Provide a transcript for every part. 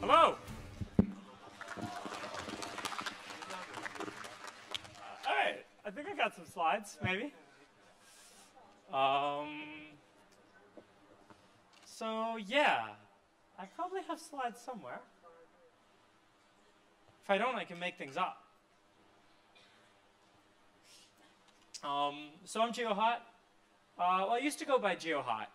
Hello. All right, I think I got some slides, maybe. Um, so yeah, I probably have slides somewhere. If I don't, I can make things up. Um, so I'm GeoHot. Uh, well, I used to go by GeoHot.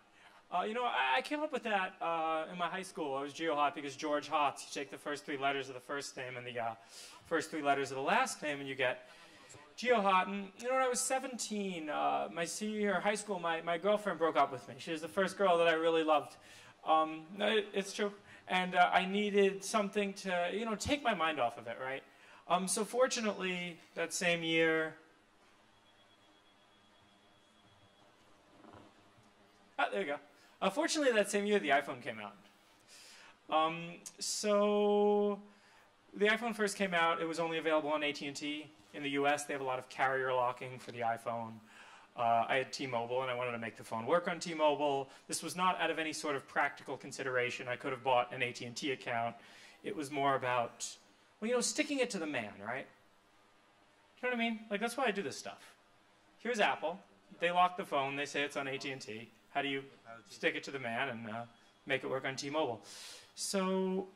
Uh, you know, I, I, came up with that uh, in my high school. I was GeoHot because George Hotz. You take the first three letters of the first name and the uh, first three letters of the last name, and you get GeoHot. And you know, when I was 17, uh, my senior year of high school, my, my girlfriend broke up with me. She was the first girl that I really loved. Um, it, it's true. And uh, I needed something to, you know, take my mind off of it, right? Um, so fortunately, that same year, Ah, there you go. Uh, fortunately, that same year, the iPhone came out. Um, so the iPhone first came out. It was only available on AT&T in the U.S. They have a lot of carrier locking for the iPhone. Uh, I had T-Mobile, and I wanted to make the phone work on T-Mobile. This was not out of any sort of practical consideration. I could have bought an AT&T account. It was more about, well, you know, sticking it to the man, right? You know what I mean? Like, that's why I do this stuff. Here's Apple. They lock the phone. They say it's on AT&T. How do you stick it to the man and uh, make it work on T-Mobile? So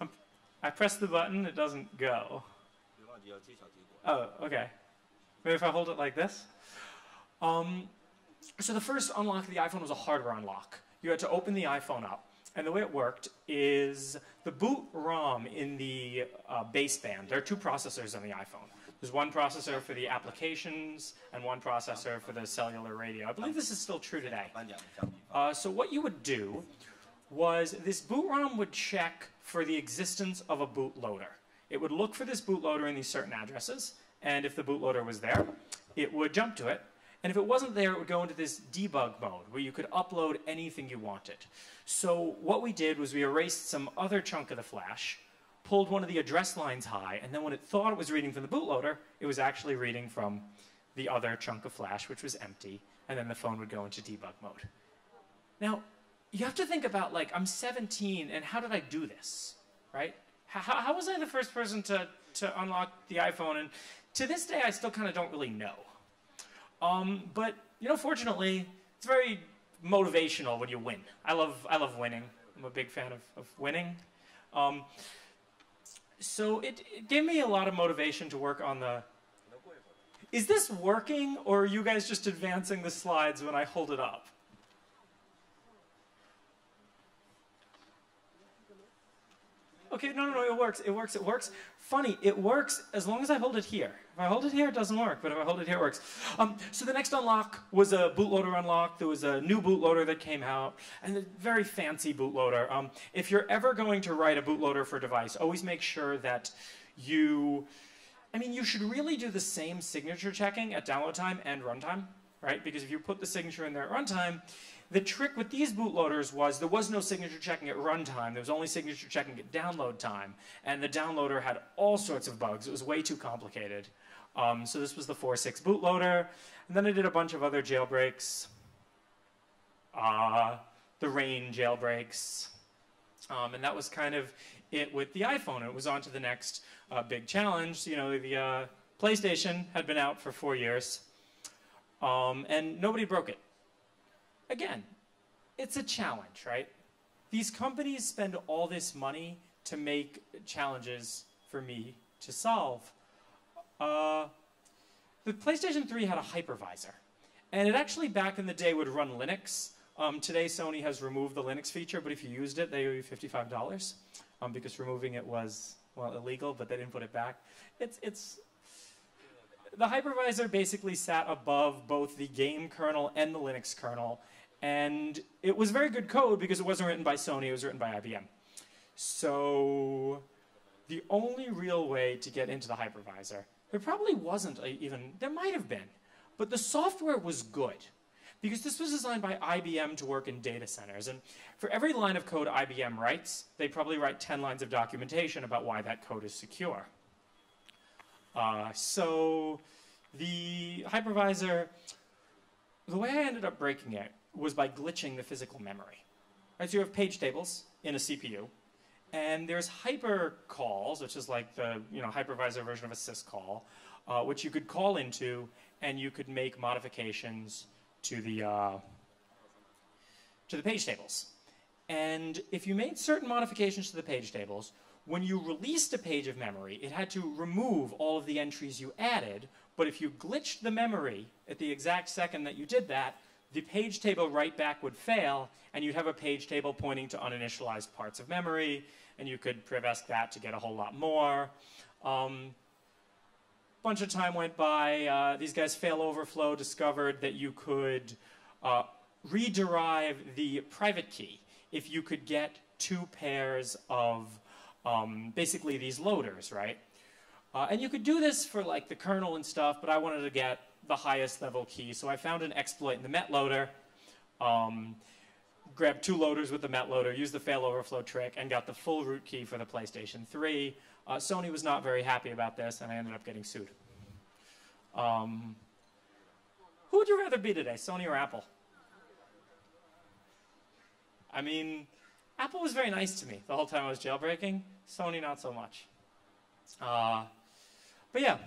um, I press the button, it doesn't go. Oh, okay. Maybe if I hold it like this. Um, so the first unlock of the iPhone was a hardware unlock. You had to open the iPhone up. And the way it worked is the boot ROM in the uh, baseband, there are two processors on the iPhone. There's one processor for the applications and one processor for the cellular radio. I believe this is still true today. Uh, so what you would do was this boot ROM would check for the existence of a bootloader. It would look for this bootloader in these certain addresses, and if the bootloader was there, it would jump to it. And if it wasn't there, it would go into this debug mode where you could upload anything you wanted. So what we did was we erased some other chunk of the flash, pulled one of the address lines high, and then when it thought it was reading from the bootloader, it was actually reading from the other chunk of flash, which was empty, and then the phone would go into debug mode. Now, you have to think about, like, I'm 17, and how did I do this, right? How, how was I the first person to, to unlock the iPhone? And to this day, I still kind of don't really know. Um, but, you know, fortunately, it's very motivational when you win. I love, I love winning. I'm a big fan of, of winning. Um, so it, it gave me a lot of motivation to work on the. Is this working, or are you guys just advancing the slides when I hold it up? Okay, no, no, no, it works, it works, it works. Funny, it works as long as I hold it here. If I hold it here, it doesn't work, but if I hold it here, it works. Um, so the next unlock was a bootloader unlock. There was a new bootloader that came out, and a very fancy bootloader. Um, if you're ever going to write a bootloader for a device, always make sure that you, I mean, you should really do the same signature checking at download time and runtime, right? Because if you put the signature in there at runtime, the trick with these bootloaders was there was no signature checking at runtime. There was only signature checking at download time. And the downloader had all sorts of bugs. It was way too complicated. Um, so this was the 4.6 bootloader. And then I did a bunch of other jailbreaks. Uh, the rain jailbreaks. Um, and that was kind of it with the iPhone. It was on to the next uh, big challenge. You know, the uh, PlayStation had been out for four years. Um, and nobody broke it again, it's a challenge, right? These companies spend all this money to make challenges for me to solve. Uh, the PlayStation 3 had a hypervisor, and it actually back in the day would run Linux. Um, today, Sony has removed the Linux feature, but if you used it, they owe you $55 um, because removing it was, well, illegal, but they didn't put it back. It's, it's, the hypervisor basically sat above both the game kernel and the Linux kernel, and it was very good code because it wasn't written by Sony, it was written by IBM. So the only real way to get into the hypervisor, there probably wasn't even, there might have been, but the software was good because this was designed by IBM to work in data centers. And for every line of code IBM writes, they probably write 10 lines of documentation about why that code is secure. Uh, so the hypervisor, the way I ended up breaking it was by glitching the physical memory. Right, so you have page tables in a CPU, and there's hyper calls, which is like the you know hypervisor version of a syscall, uh, which you could call into, and you could make modifications to the uh, to the page tables. And if you made certain modifications to the page tables, when you released a page of memory, it had to remove all of the entries you added, but if you glitched the memory at the exact second that you did that, the page table write back would fail, and you'd have a page table pointing to uninitialized parts of memory, and you could privesc that to get a whole lot more. Um, bunch of time went by. Uh, these guys, fail0verflow, discovered that you could uh, rederive the private key if you could get two pairs of um, basically these loaders, right? Uh, and you could do this for like the kernel and stuff, but I wanted to get the highest level key. So I found an exploit in the met loader, um, grabbed two loaders with the met loader, used the fail0verflow trick, and got the full root key for the PlayStation 3. Uh, Sony was not very happy about this, and I ended up getting sued. Um, who would you rather be today, Sony or Apple? I mean, Apple was very nice to me the whole time I was jailbreaking. Sony, not so much. Uh, but yeah,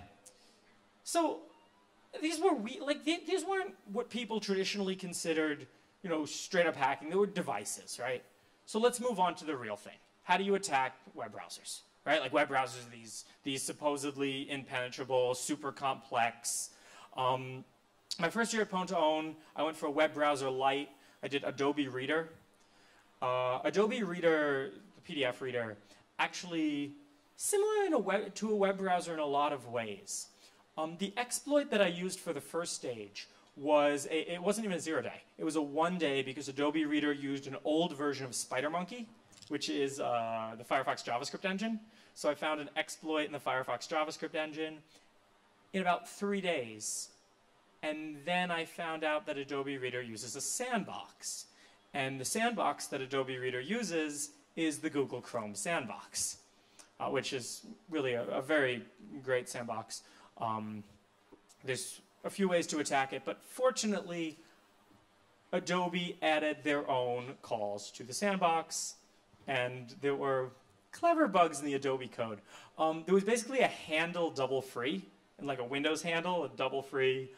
so these were we like these weren't what people traditionally considered, you know, straight up hacking. They were devices, right? So let's move on to the real thing. How do you attack web browsers, right? Like web browsers, these these supposedly impenetrable, super complex. Um, my first year at Pwn2Own, I went for a web browser light. I did Adobe Reader. Uh, Adobe Reader, the PDF reader, actually similar a web, to a web browser in a lot of ways. Um, the exploit that I used for the first stage was, a, it wasn't even a zero day. It was a one day because Adobe Reader used an old version of SpiderMonkey, which is uh, the Firefox JavaScript engine. So I found an exploit in the Firefox JavaScript engine in about three days. And then I found out that Adobe Reader uses a sandbox. And the sandbox that Adobe Reader uses is the Google Chrome sandbox, uh, which is really a, a very great sandbox. Um, there's a few ways to attack it, but fortunately, Adobe added their own calls to the sandbox, and there were clever bugs in the Adobe code. Um, there was basically a handle double free, and like a Windows handle, a double free,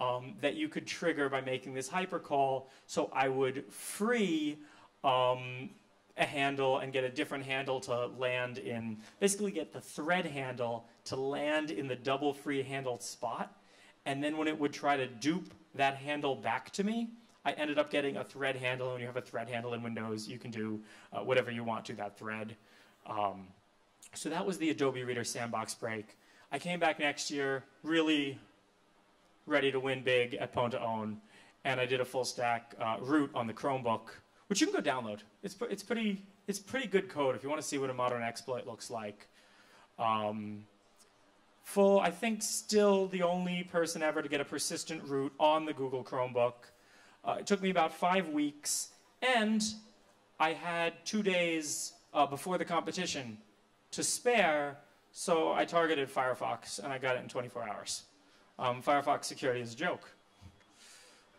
um, that you could trigger by making this hypercall. So I would free um, a handle and get a different handle to land in, basically get the thread handle to land in the double free handled spot. And then when it would try to dupe that handle back to me, I ended up getting a thread handle. And when you have a thread handle in Windows, you can do uh, whatever you want to that thread. Um, so that was the Adobe Reader sandbox break. I came back next year really ready to win big at Pwn2Own, and I did a full stack uh, root on the Chromebook which you can go download. It's, it's, pretty, it's pretty good code if you want to see what a modern exploit looks like. Um, full, I think still the only person ever to get a persistent root on the Google Chromebook. Uh, it took me about five weeks, and I had two days uh, before the competition to spare, so I targeted Firefox, and I got it in 24 hours. Um, Firefox security is a joke.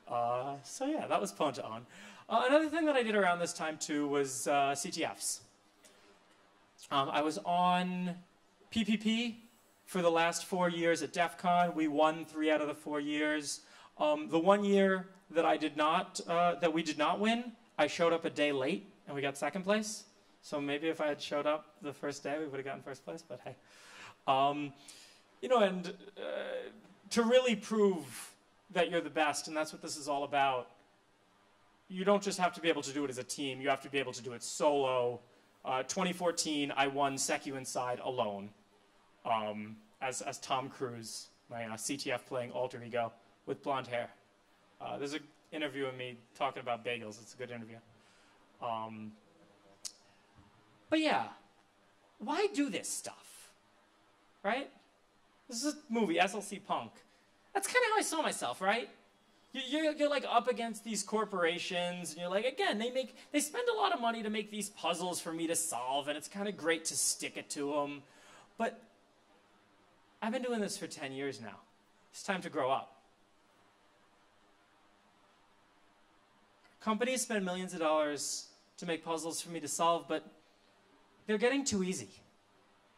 Uh, so yeah, that was Pwn2Own. Uh, another thing that I did around this time too was uh, CTFs. Um, I was on PPP for the last four years at DEF CON. We won three out of the four years. Um, the one year that I did not, uh, that we did not win, I showed up a day late and we got second place. So maybe if I had showed up the first day, we would have gotten first place. But hey, um, you know, and uh, to really prove that you're the best, and that's what this is all about you don't just have to be able to do it as a team, you have to be able to do it solo. Uh, 2014, I won Secu-Inside alone um, as, as Tom Cruise, my uh, CTF playing alter ego with blonde hair. Uh, there's an interview of me talking about bagels. It's a good interview. Um, but yeah, why do this stuff? Right? This is a movie, SLC Punk. That's kind of how I saw myself, right? You're, you're like up against these corporations, and you're like, again, they make they spend a lot of money to make these puzzles for me to solve, and it's kind of great to stick it to them. But I've been doing this for 10 years now. It's time to grow up. Companies spend millions of dollars to make puzzles for me to solve, but they're getting too easy.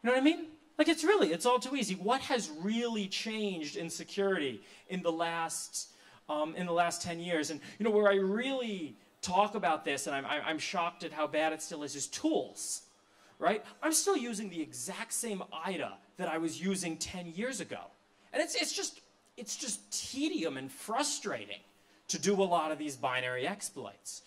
You know what I mean? Like it's really, it's all too easy. What has really changed in security in the last um, in the last 10 years? And you know where I really talk about this, and I'm, I'm shocked at how bad it still is, is tools. Right? I'm still using the exact same IDA that I was using 10 years ago. And it's, it's just it's just tedium and frustrating to do a lot of these binary exploits.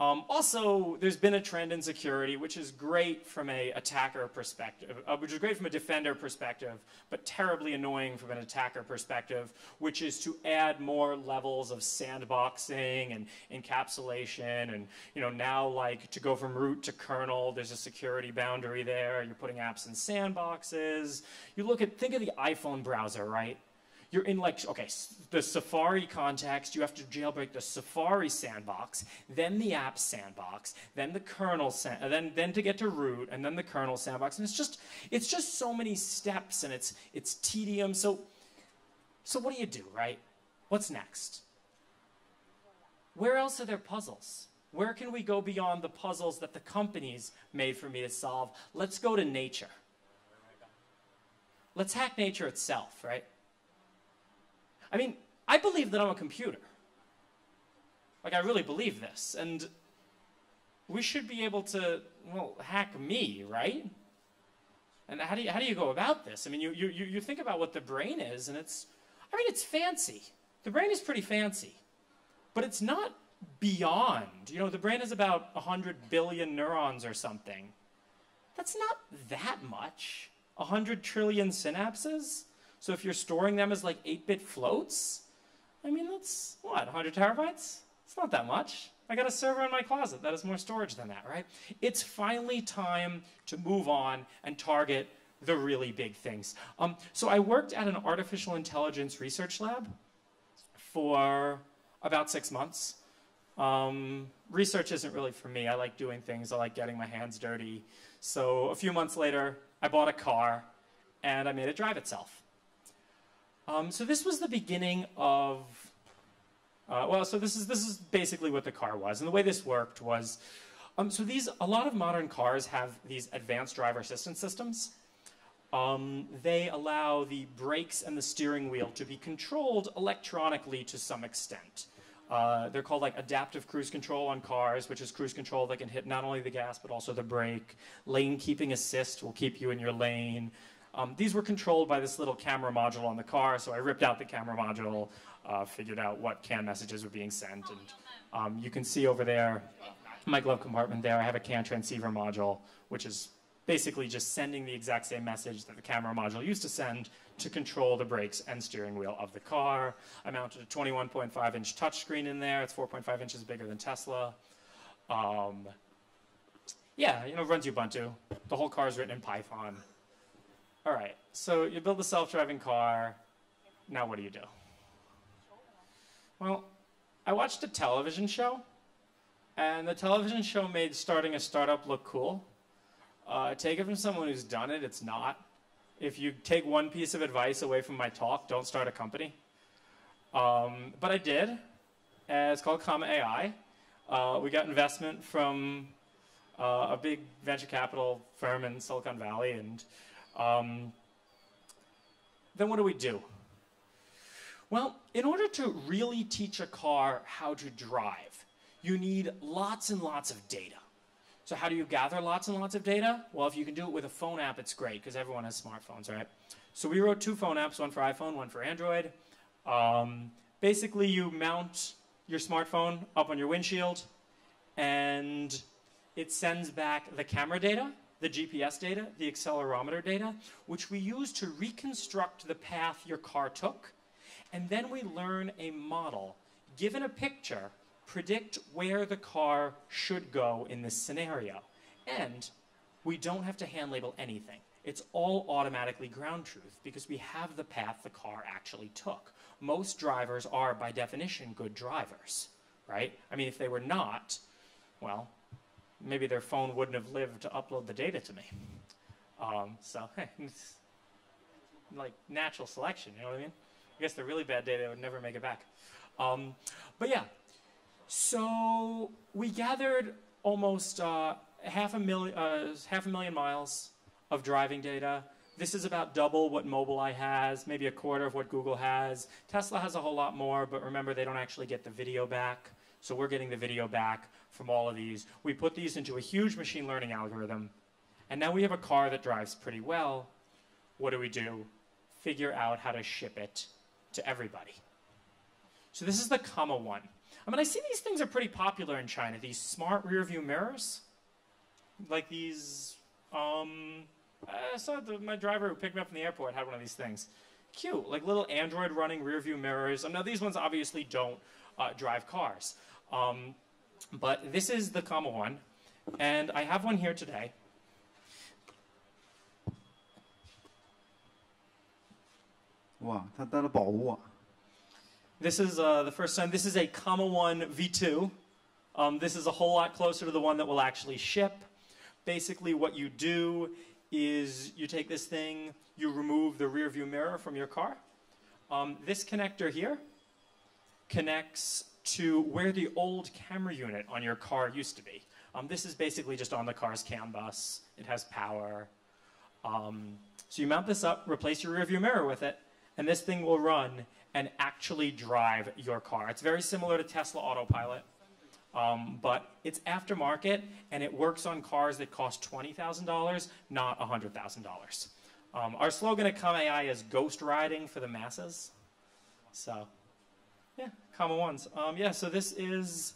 Um, also, there's been a trend in security, which is great from a attacker perspective, uh, which is great from a defender perspective, but terribly annoying from an attacker perspective, which is to add more levels of sandboxing and encapsulation, and you know now like to go from root to kernel, there's a security boundary there. You're putting apps in sandboxes. You look at think of the iPhone browser, right? You're in like, okay, the Safari context, you have to jailbreak the Safari sandbox, then the app sandbox, then the kernel, uh, then, then to get to root, and then the kernel sandbox. And it's just, it's just so many steps and it's, it's tedium. So, so what do you do, right? What's next? Where else are there puzzles? Where can we go beyond the puzzles that the companies made for me to solve? Let's go to nature. Let's hack nature itself, right? I mean, I believe that I'm a computer. Like, I really believe this. And we should be able to, well, hack me, right? And how do you, how do you go about this? I mean, you, you, you think about what the brain is, and it's, I mean, it's fancy. The brain is pretty fancy. But it's not beyond. You know, the brain is about 100 billion neurons or something. That's not that much. 100 trillion synapses? So if you're storing them as like 8-bit floats, I mean, that's, what, 100 terabytes? It's not that much. I got a server in my closet that has more storage than that, right? It's finally time to move on and target the really big things. Um, so I worked at an artificial intelligence research lab for about six months. Um, research isn't really for me. I like doing things. I like getting my hands dirty. So a few months later, I bought a car and I made it drive itself. Um, so this was the beginning of, uh, well, so this is, this is basically what the car was. And the way this worked was, um, so these, a lot of modern cars have these advanced driver assistance systems. Um, they allow the brakes and the steering wheel to be controlled electronically to some extent. Uh, they're called like adaptive cruise control on cars, which is cruise control that can hit not only the gas but also the brake. Lane keeping assist will keep you in your lane. Um, these were controlled by this little camera module on the car, so I ripped out the camera module, uh, figured out what CAN messages were being sent, and um, you can see over there, my glove compartment there, I have a CAN transceiver module, which is basically just sending the exact same message that the camera module used to send to control the brakes and steering wheel of the car. I mounted a 21.5 inch touchscreen in there. It's 4.5 inches bigger than Tesla. Um, yeah, you know, runs Ubuntu. The whole car is written in Python. All right, so you build a self-driving car. Now what do you do? Well, I watched a television show, and the television show made starting a startup look cool. Uh, take it from someone who's done it, it's not. If you take one piece of advice away from my talk, don't start a company. Um, but I did. Uh, it's called Comma AI. Uh, we got investment from uh, a big venture capital firm in Silicon Valley, and um, then what do we do? Well, in order to really teach a car how to drive, you need lots and lots of data. So how do you gather lots and lots of data? Well, if you can do it with a phone app, it's great because everyone has smartphones, right? So we wrote two phone apps, one for iPhone, one for Android. Um, basically, you mount your smartphone up on your windshield, and it sends back the camera data the GPS data, the accelerometer data, which we use to reconstruct the path your car took. And then we learn a model, given a picture, predict where the car should go in this scenario. And we don't have to hand label anything. It's all automatically ground truth because we have the path the car actually took. Most drivers are, by definition, good drivers, right? I mean, if they were not, well, maybe their phone wouldn't have lived to upload the data to me. Um, so, hey, it's like natural selection, you know what I mean? I guess the really bad data would never make it back. Um, but yeah, so we gathered almost uh, half, a million, uh, half a million miles of driving data. This is about double what Mobileye has, maybe a quarter of what Google has. Tesla has a whole lot more, but remember, they don't actually get the video back. So we're getting the video back from all of these. We put these into a huge machine learning algorithm, and now we have a car that drives pretty well. What do we do? Figure out how to ship it to everybody. So this is the Comma One. I mean, I see these things are pretty popular in China, these smart rear view mirrors. Like these, um, I saw the, my driver who picked me up from the airport had one of these things. Cute, like little Android running rear view mirrors. Now, these ones obviously don't uh, drive cars. Um, but this is the Comma One, and I have one here today. Wow, 他带了宝物啊！this is uh, the first time. This is a Comma One V2. Um, this is a whole lot closer to the one that will actually ship. Basically, what you do is you take this thing, you remove the rear view mirror from your car. Um, this connector here connects to where the old camera unit on your car used to be. Um, this is basically just on the car's CAN bus. It has power. Um, so you mount this up, replace your rearview mirror with it, and this thing will run and actually drive your car. It's very similar to Tesla Autopilot, um, but it's aftermarket and it works on cars that cost $20,000, not $100,000. Um, our slogan at Comma AI is ghost riding for the masses. So, yeah, Comma Ones. Um, yeah, so this is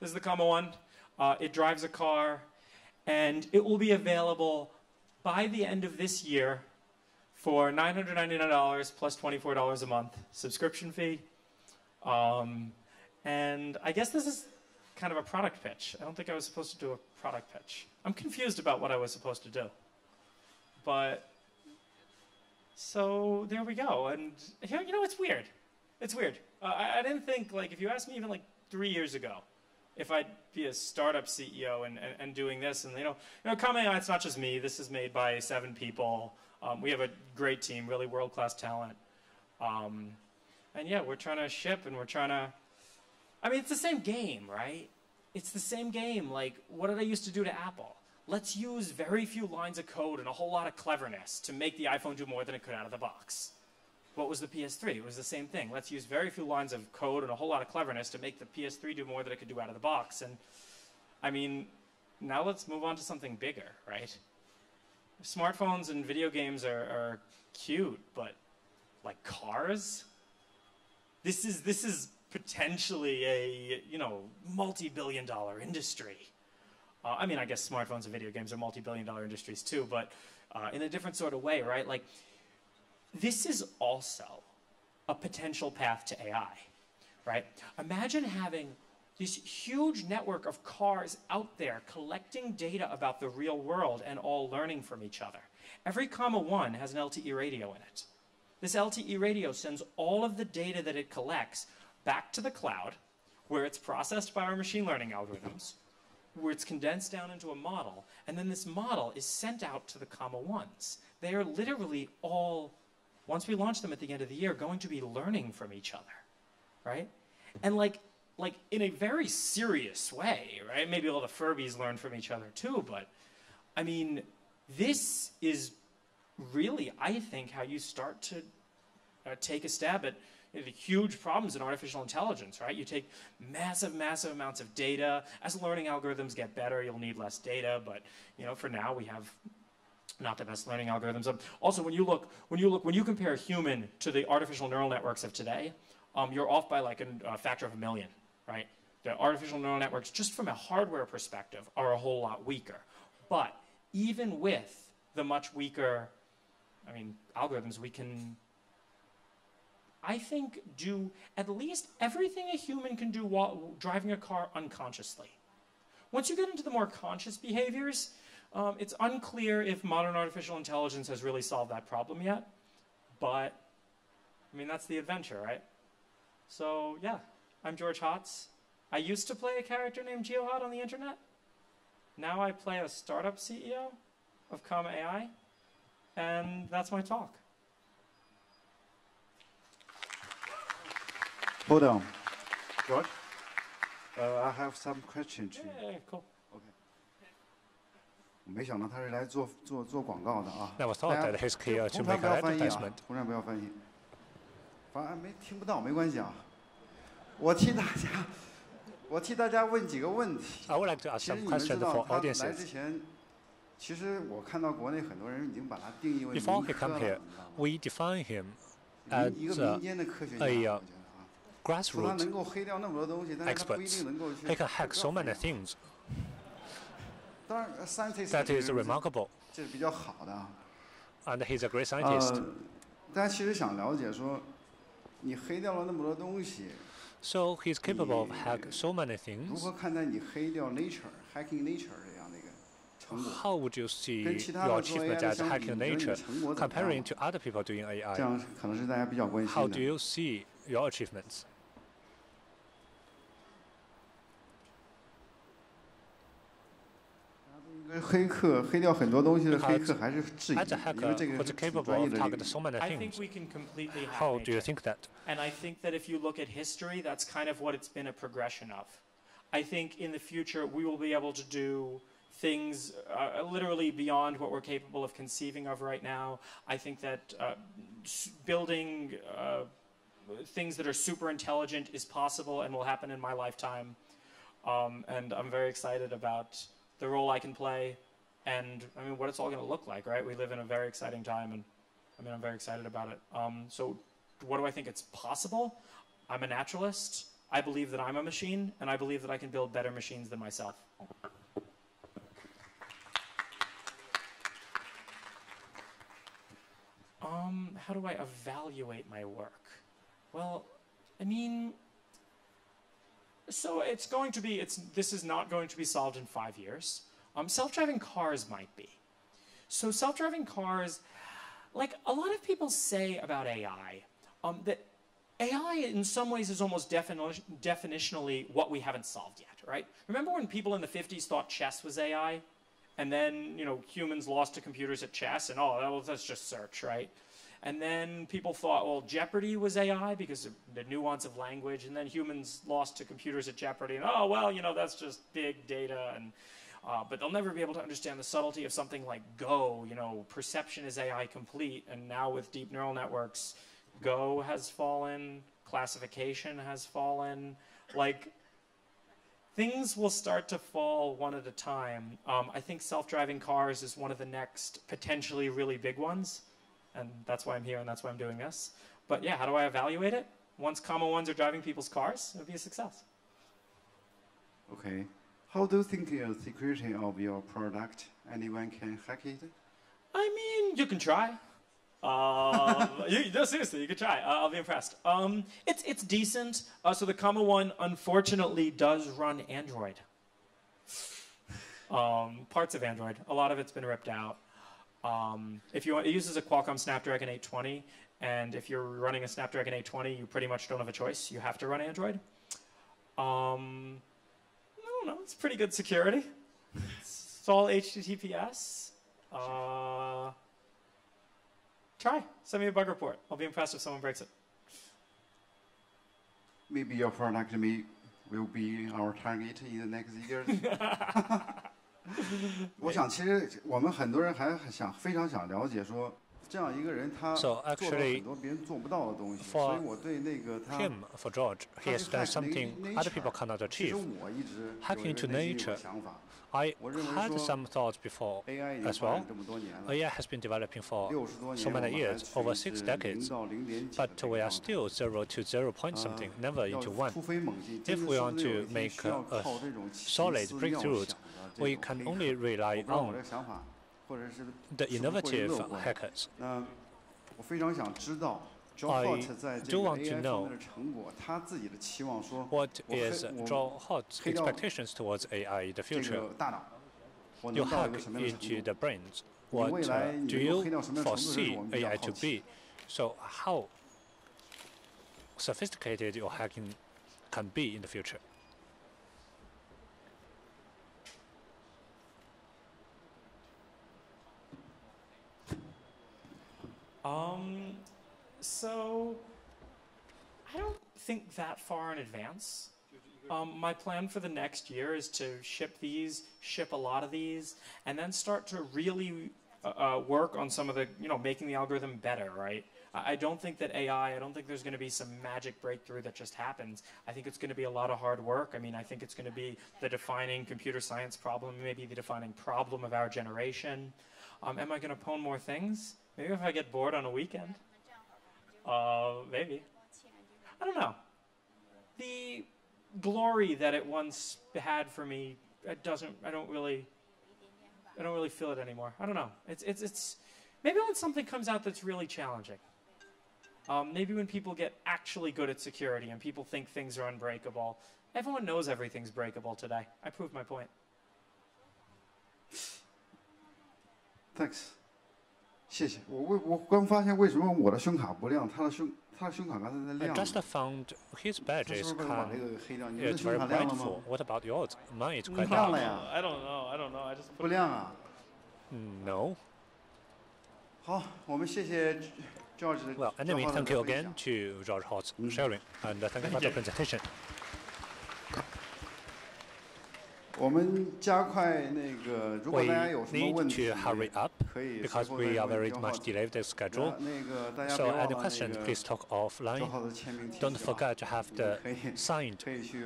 this is the Comma One. Uh, it drives a car, and it will be available by the end of this year for $999 plus $24 a month subscription fee. Um, and I guess this is kind of a product pitch. I don't think I was supposed to do a product pitch. I'm confused about what I was supposed to do. But so there we go. And you know, it's weird. It's weird. Uh, I, I, didn't think like if you asked me even like three years ago if I'd be a startup CEO and, and, and doing this and you know, you know, coming on, it's not just me. This is made by seven people. Um, we have a great team, really world-class talent. Um, and yeah, we're trying to ship and we're trying to, I mean, it's the same game, right? It's the same game. Like, what did I used to do to Apple? Let's use very few lines of code and a whole lot of cleverness to make the iPhone do more than it could out of the box. What was the PS3? It was the same thing. Let's use very few lines of code and a whole lot of cleverness to make the PS3 do more than it could do out of the box. And I mean, now let's move on to something bigger, right? smartphones and video games are, are cute, but like cars, this is this is potentially a you know multi-billion dollar industry. Uh, I mean, I guess smartphones and video games are multi-billion dollar industries too, but uh, in a different sort of way, right? Like this is also a potential path to AI, right? Imagine having this huge network of cars out there collecting data about the real world and all learning from each other. Every comma one has an LTE radio in it. This LTE radio sends all of the data that it collects back to the cloud, where it's processed by our machine learning algorithms, where it's condensed down into a model, and then this model is sent out to the comma ones. They are literally all, once we launch them at the end of the year, going to be learning from each other, right? And like like in a very serious way, right? Maybe all the Furbies learn from each other too, but I mean, this is really, I think, how you start to uh, take a stab at huge problems in artificial intelligence, right? You take massive, massive amounts of data. As learning algorithms get better, you'll need less data, but you know, for now, we have not the best learning algorithms. Um, also, when you look, when you look, when you compare human to the artificial neural networks of today, um, you're off by like a, a factor of a million right? The artificial neural networks, just from a hardware perspective, are a whole lot weaker. But even with the much weaker, I mean, algorithms, we can, I think, do at least everything a human can do while driving a car unconsciously. Once you get into the more conscious behaviors, um, it's unclear if modern artificial intelligence has really solved that problem yet. But, I mean, that's the adventure, right? So, yeah. I'm George Hotz. I used to play a character named GeoHot on the internet. Now I play a startup CEO of Comma AI, and that's my talk. Hold on. George? 呃，I have some question to. Yeah, cool. OK。没想到他是来做做做广告的啊。Never thought that he's here to make an advertisement. 同样不要翻译。反正没听不到没关系啊。我替大家，我替大家问几个问题。I would like to ask some questions for audiences. 来之前，其实我看到国内很多人已经把它定义为 Before he come here, we define him as a grassroots experts. He can hack so many things. That is remarkable. And he's a great scientist. So he's capable of hacking so many things. How would you see your achievement as hacking nature comparing to other people doing AI? How do you see your achievements. As a hacker, what's capable of targeting so many things? I think we can completely How do you think that? And I think that if you look at history, that's kind of what it's been a progression of. I think in the future, we will be able to do things uh, literally beyond what we're capable of conceiving of right now. I think that uh, building uh, things that are super intelligent is possible and will happen in my lifetime. Um, and I'm very excited about the role I can play, and I mean what it's all going to look like, right? We live in a very exciting time, and I mean I'm very excited about it. Um, so, what do I think it's possible? I'm a naturalist. I believe that I'm a machine, and I believe that I can build better machines than myself. Um, how do I evaluate my work? Well, I mean, so it's going to be, it's, this is not going to be solved in five years. Um, self-driving cars might be. So self-driving cars, like a lot of people say about AI, um, that AI in some ways is almost defini definitionally what we haven't solved yet, right? Remember when people in the 50s thought chess was AI? And then, you know, humans lost to computers at chess and, oh, that's just search, right? And then people thought, well, Jeopardy was AI because of the nuance of language. And then humans lost to computers at Jeopardy. And oh, well, you know, that's just big data. And uh, but they'll never be able to understand the subtlety of something like Go. You know, perception is AI complete. And now with deep neural networks, Go has fallen, classification has fallen. Like things will start to fall one at a time. Um, I think self-driving cars is one of the next potentially really big ones and that's why I'm here and that's why I'm doing this. But yeah, how do I evaluate it? Once comma ones are driving people's cars, it'll be a success. Okay. How do you think the security of your product? Anyone can hack it? I mean, you can try. Uh, you, no, seriously, you can try. Uh, I'll be impressed. Um, it's it's decent. Uh, so the comma one, unfortunately, does run Android. Um, parts of Android. A lot of it's been ripped out. Um, if you want, it uses a Qualcomm Snapdragon 820, and if you're running a Snapdragon 820, you pretty much don't have a choice. You have to run Android. Um, I don't know. It's pretty good security. It's all HTTPS. Uh, try. Send me a bug report. I'll be impressed if someone breaks it. Maybe your product will be our target in the next years. 我想，其实我们很多人还想非常想了解说，So actually, for him, for George, he has done something other people cannot achieve. Hacking into nature, I had some thoughts before as well. AI has been developing for so many years, over six decades, but we are still zero to zero point something, never into one. If we want to make a, a solid breakthrough, we can only rely on the innovative hackers. I do want to know what is Hotz's expectations towards AI in the future. You hack into the brains. What uh, do you foresee AI to be? So how sophisticated your hacking can be in the future? Um, so I don't think that far in advance. Um, my plan for the next year is to ship these, ship a lot of these, and then start to really uh, uh, work on some of the, you know, making the algorithm better, right? I don't think that AI, I don't think there's going to be some magic breakthrough that just happens. I think it's going to be a lot of hard work. I mean, I think it's going to be the defining computer science problem, maybe the defining problem of our generation. Um, am I going to pwn more things? Maybe if I get bored on a weekend. Uh, maybe. I don't know. The glory that it once had for me, it doesn't. I don't really. I don't really feel it anymore. I don't know. It's it's it's. Maybe when something comes out that's really challenging. Um, maybe when people get actually good at security and people think things are unbreakable. Everyone knows everything's breakable today. I proved my point. Thanks. 谢谢。我为我刚发现为什么我的胸卡不亮，他的胸他的胸卡刚才在亮。I just found his badge is kind. It's very brightful. What about yours? Mine is quite dark. I don't know. I don't know. I just. 不亮啊。No. 好，我们谢谢 George. Well, anyway, thank you again to George Hotz sharing, and thank you for the presentation. need to hurry up because we are very much delayed the schedule. So any questions, please talk offline. Don't forget to have the signed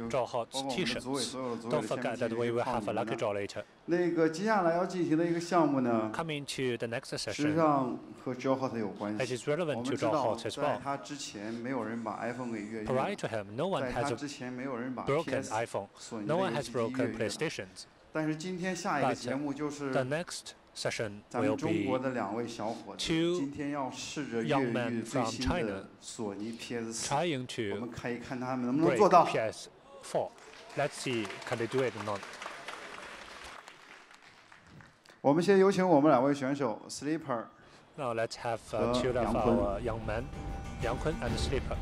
GeoHot T-shirts. Don't forget that we will have a lucky draw later. 那个接下来要进行的一个项目呢实际上和 Joe Hot 有关系。我们知道在。他之前没有人把 iPhone 给越狱。在他之前没有人把 broken iPhone。No one has broken PlayStation。但是今天下一个节目就是咱们中国的两位小伙子今天要试着越狱最新的索尼 PS4 我们可以看他们能不能做到。Let's see, can they do it 我们先有请我们两位选手 Sleeper Now let's have uh, two of our young men, Yang Kun and Sleeper.